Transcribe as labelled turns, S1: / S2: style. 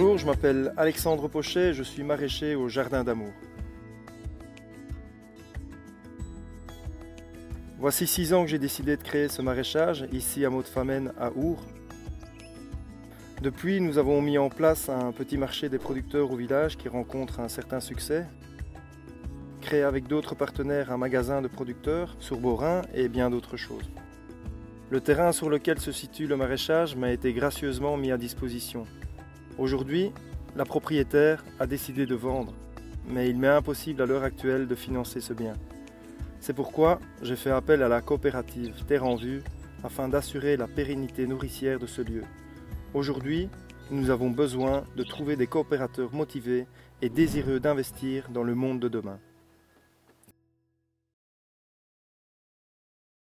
S1: Bonjour, je m'appelle Alexandre Pochet, je suis maraîcher au Jardin d'Amour. Voici six ans que j'ai décidé de créer ce maraîchage ici à Maud-Famenne à Our. Depuis, nous avons mis en place un petit marché des producteurs au village qui rencontre un certain succès. Créé avec d'autres partenaires un magasin de producteurs sur Borin et bien d'autres choses. Le terrain sur lequel se situe le maraîchage m'a été gracieusement mis à disposition. Aujourd'hui, la propriétaire a décidé de vendre, mais il m'est impossible à l'heure actuelle de financer ce bien. C'est pourquoi j'ai fait appel à la coopérative Terre en Vue afin d'assurer la pérennité nourricière de ce lieu. Aujourd'hui, nous avons besoin de trouver des coopérateurs motivés et désireux d'investir dans le monde de demain.